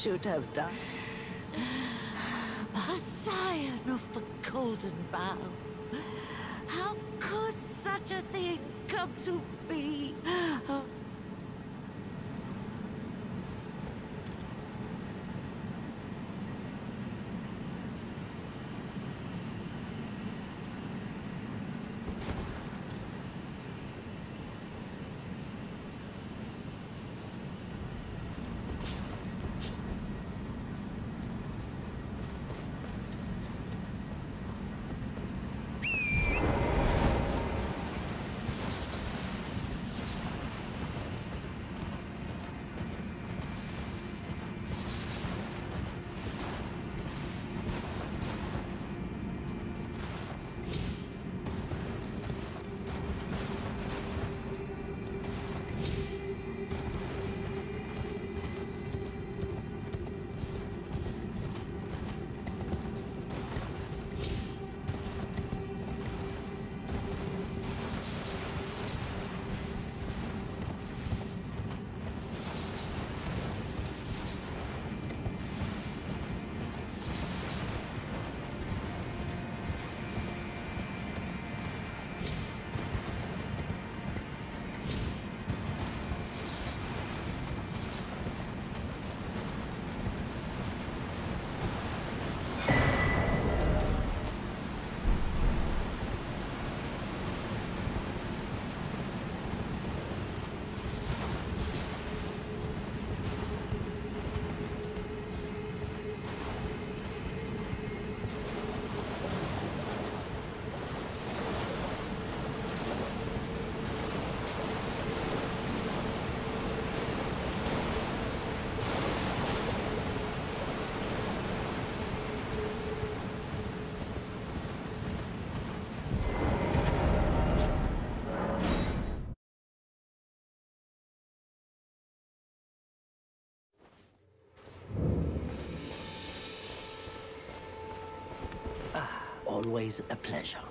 should have done. A scion of the Golden Bough. How could such a thing come to Always a pleasure.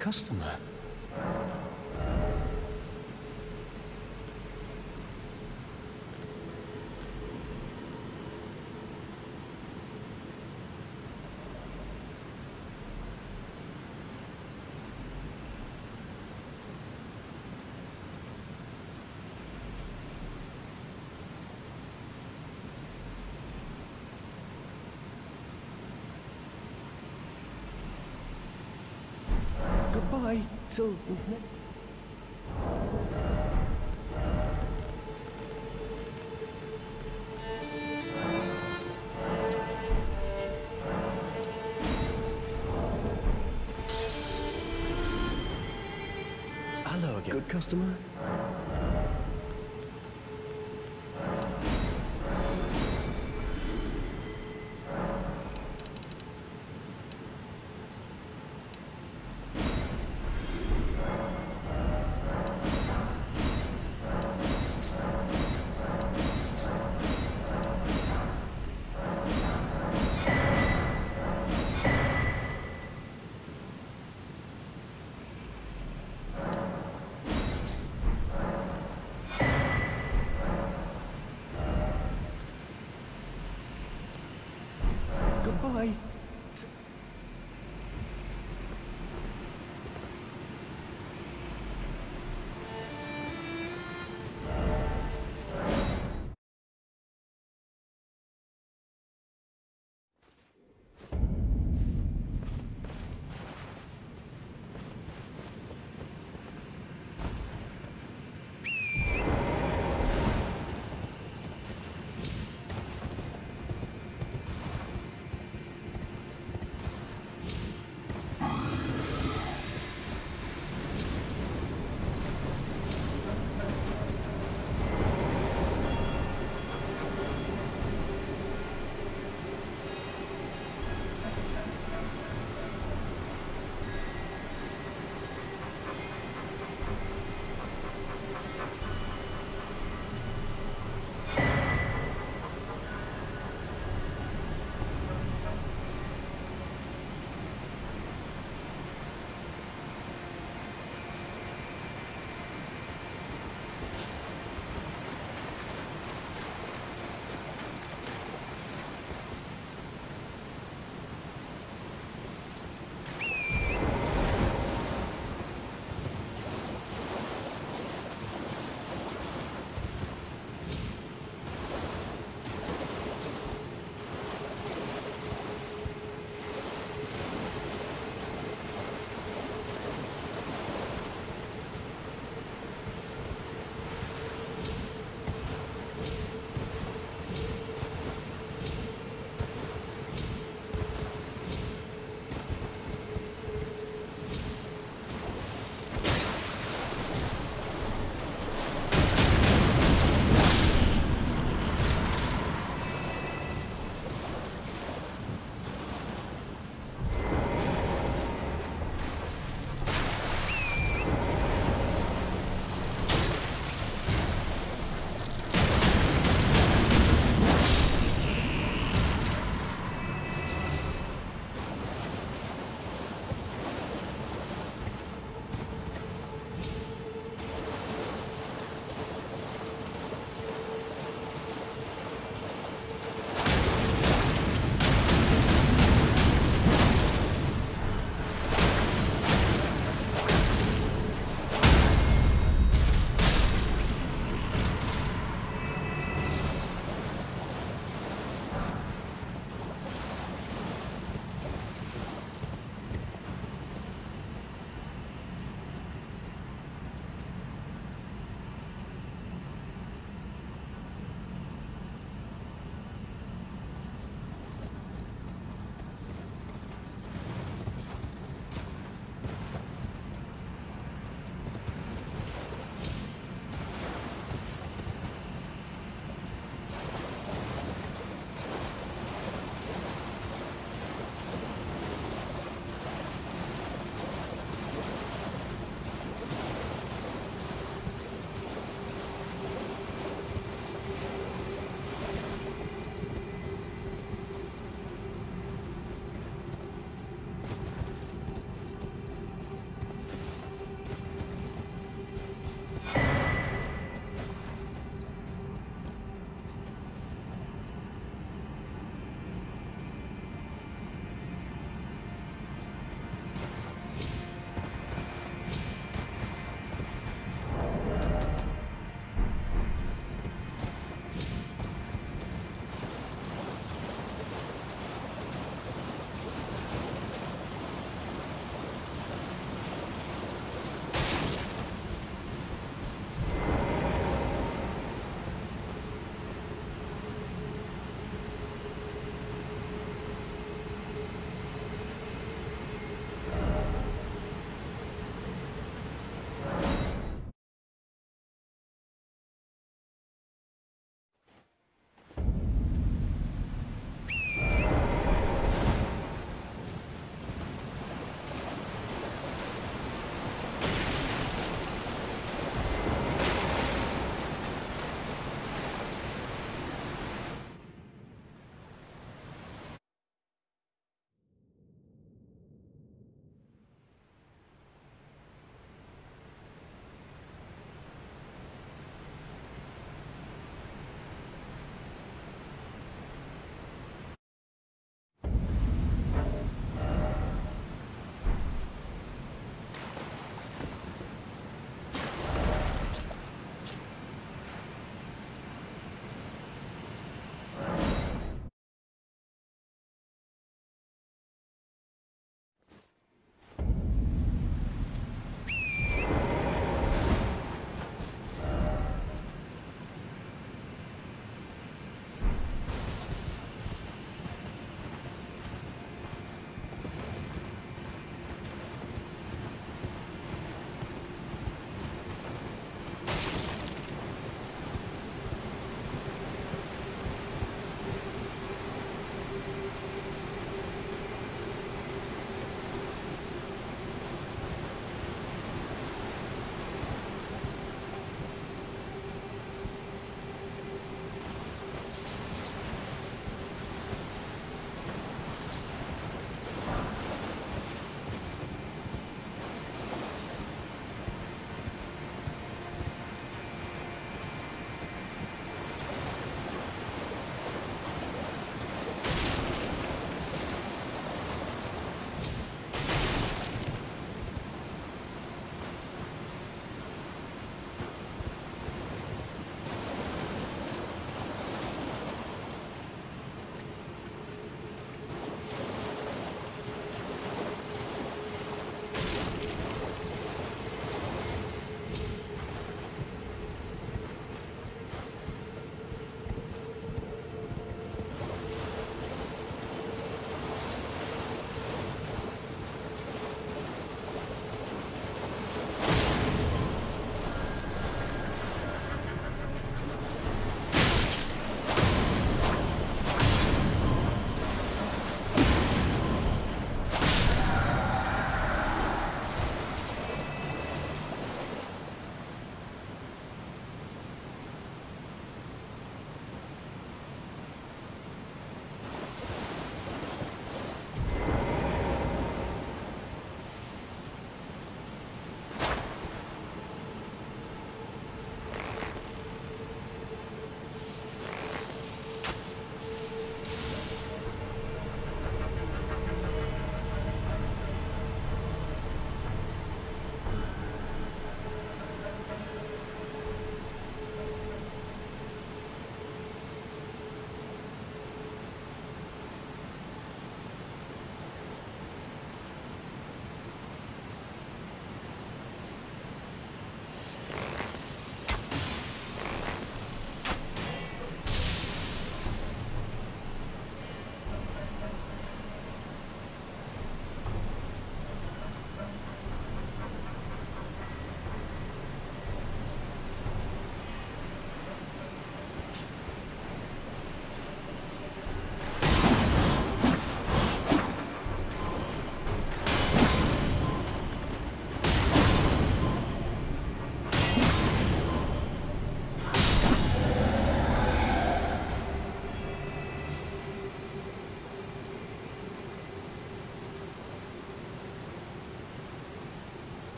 Customer. Goodbye till Hello again. Good customer?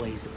Always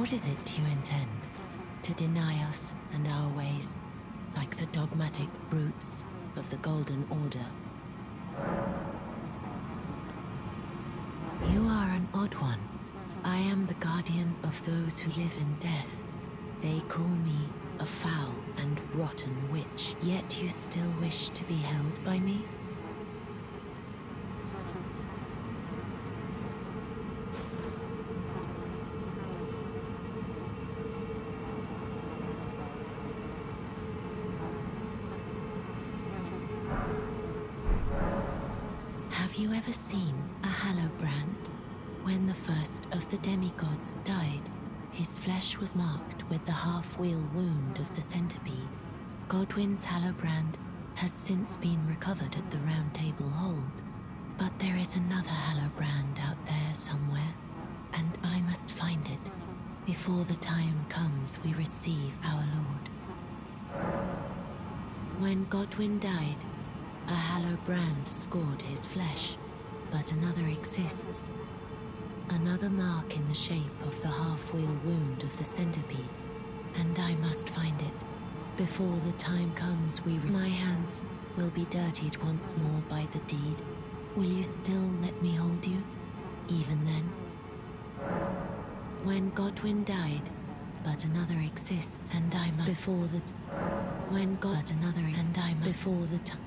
What is it you intend? To deny us and our ways, like the dogmatic brutes of the Golden Order? You are an odd one. I am the guardian of those who live in death. They call me a foul and rotten witch, yet you still wish to be held by me? Have you ever seen a Hallowbrand? When the first of the demigods died, his flesh was marked with the half-wheel wound of the centipede. Godwyn's Hallowbrand has since been recovered at the Round Table Hold, but there is another Hallowbrand out there somewhere, and I must find it before the time comes we receive our Lord. When Godwyn died, A Hallowbrand scored his flesh, but another exists. Another mark in the shape of the half-wheel wound of the centipede, and I must find it. Before the time comes we my hands will be dirtied once more by the deed. Will you still let me hold you, even then? When Godwyn died, but another exists, and I must before the when God but another and I must before the time.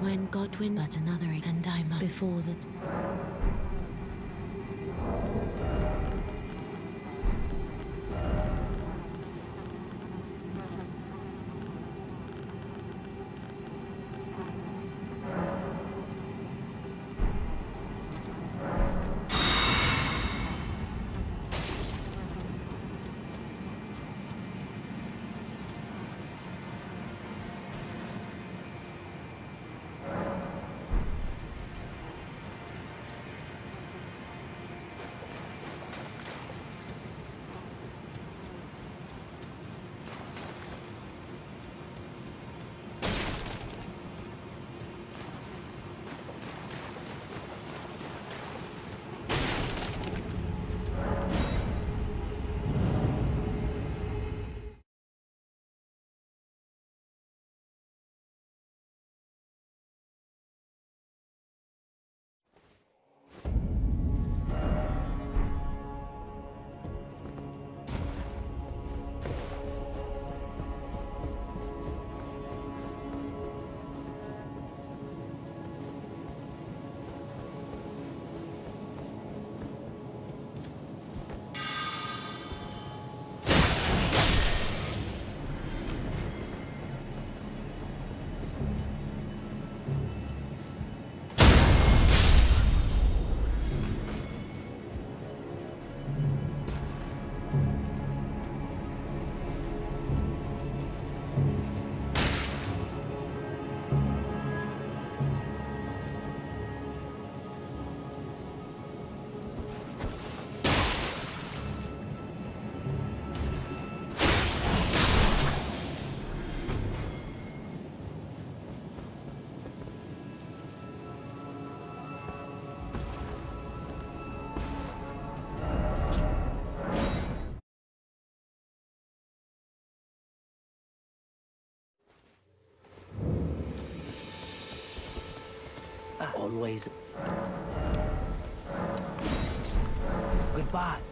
When Godwyn but another and I must before that Goodbye.